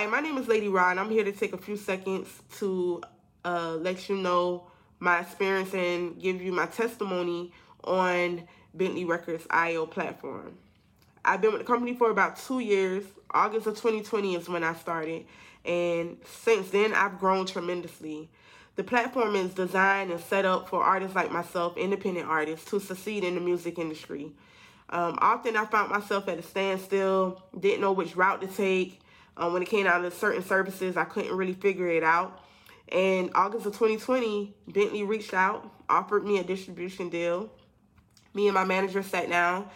Hi, my name is Lady Raw. I'm here to take a few seconds to uh, let you know my experience and give you my testimony on Bentley Records IO platform. I've been with the company for about two years. August of 2020 is when I started. And since then, I've grown tremendously. The platform is designed and set up for artists like myself, independent artists, to succeed in the music industry. Um, often I found myself at a standstill, didn't know which route to take. Um, when it came out to certain services, I couldn't really figure it out. And August of 2020, Bentley reached out, offered me a distribution deal. Me and my manager sat down.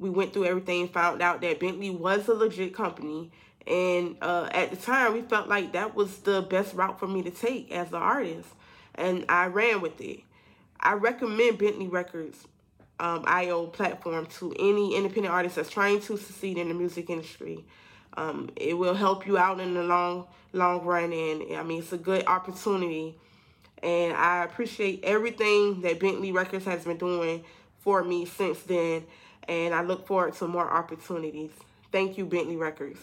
We went through everything, found out that Bentley was a legit company. And uh, at the time, we felt like that was the best route for me to take as an artist. And I ran with it. I recommend Bentley Records um, IO platform to any independent artist that's trying to succeed in the music industry. Um, it will help you out in the long, long run, and I mean it's a good opportunity. And I appreciate everything that Bentley Records has been doing for me since then, and I look forward to more opportunities. Thank you, Bentley Records.